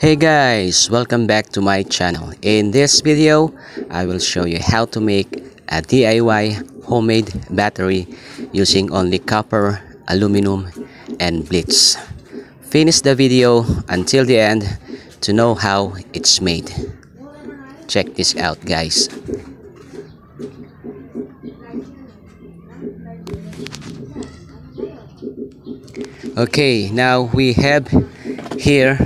Hey guys, welcome back to my channel. In this video, I will show you how to make a DIY homemade battery using only copper, aluminum, and bleach. Finish the video until the end to know how it's made. Check this out guys. Okay, now we have here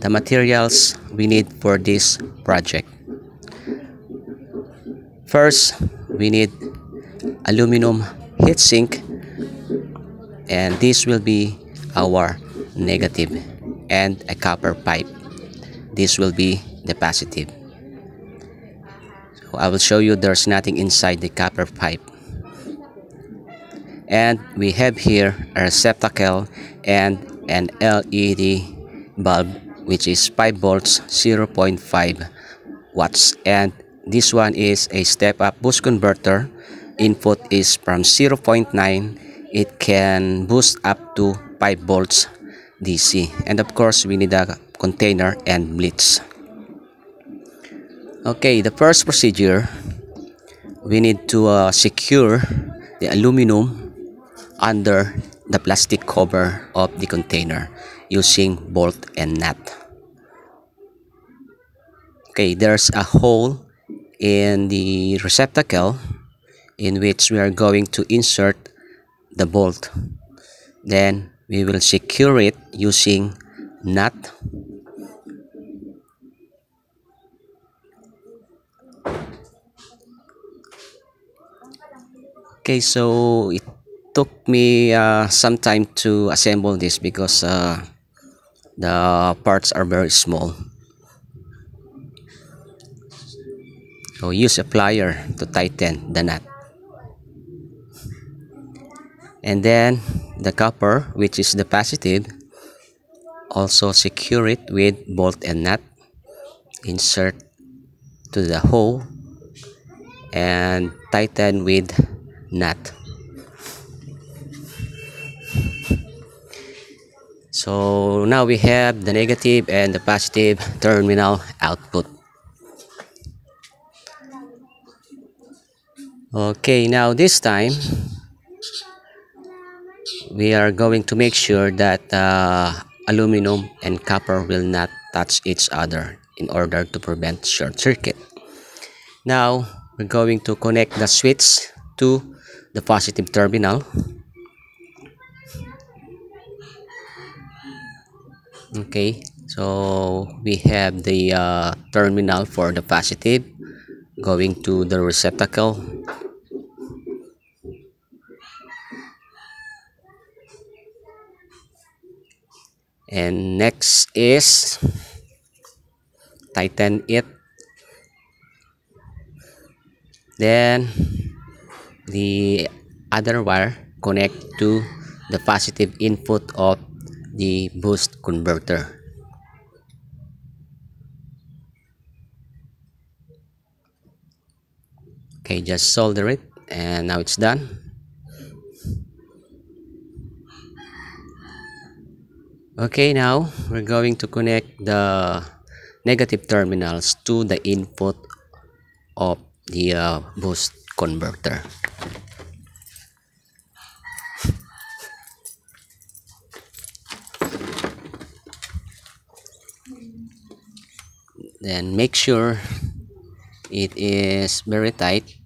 the materials we need for this project. First, we need aluminum heatsink and this will be our negative and a copper pipe. This will be the positive. So I will show you there's nothing inside the copper pipe and we have here a receptacle and an LED bulb which is 5 volts 0.5 watts. And this one is a step up boost converter. Input is from 0.9 it can boost up to 5 volts DC and of course we need a container and bleach okay the first procedure we need to uh, secure the aluminum under the plastic cover of the container using bolt and nut. Okay, there's a hole in the receptacle in which we are going to insert the bolt. Then we will secure it using nut okay so it took me uh, some time to assemble this because uh, the parts are very small. So use a plier to tighten the nut and then the copper which is the positive also secure it with bolt and nut insert to the hole and tighten with nut So now we have the negative and the positive terminal output. Okay, now this time we are going to make sure that uh, aluminum and copper will not touch each other in order to prevent short circuit. Now we're going to connect the switch to the positive terminal okay so we have the uh, terminal for the positive. Going to the receptacle. And next is tighten it. Then the other wire connect to the positive input of the boost converter. Okay, just solder it and now it's done. Okay, now we're going to connect the negative terminals to the input of the uh, boost converter. Then make sure it is very tight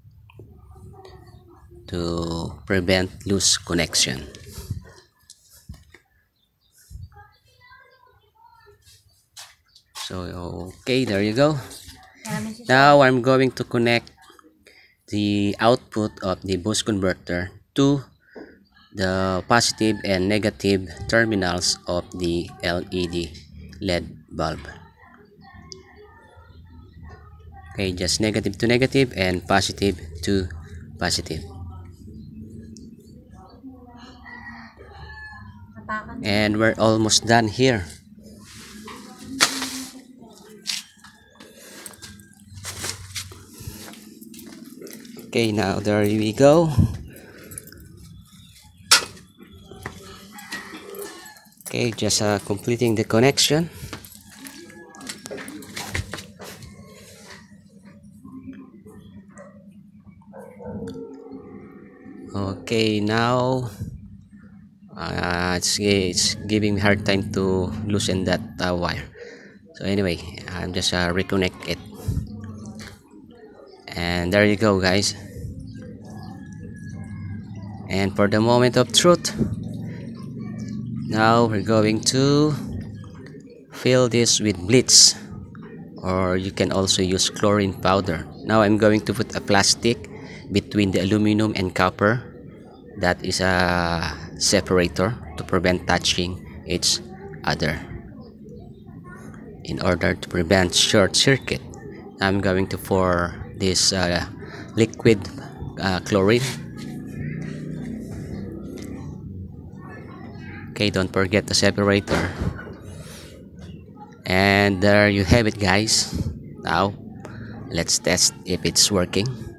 to prevent loose connection. So okay there you go. Now I'm going to connect the output of the boost converter to the positive and negative terminals of the LED LED bulb okay just negative to negative and positive to positive. And we're almost done here. Okay now there we go. Okay just uh, completing the connection okay now uh, it's, it's giving me hard time to loosen that uh, wire. So anyway I'm just uh, reconnect it. And there you go guys. And for the moment of truth now we're going to fill this with bleach. Or you can also use chlorine powder. Now I'm going to put a plastic between the aluminum and copper that is a separator to prevent touching each other. In order to prevent short circuit I'm going to pour this uh, liquid uh, chlorine. Okay don't forget the separator. And there you have it guys. Now let's test if it's working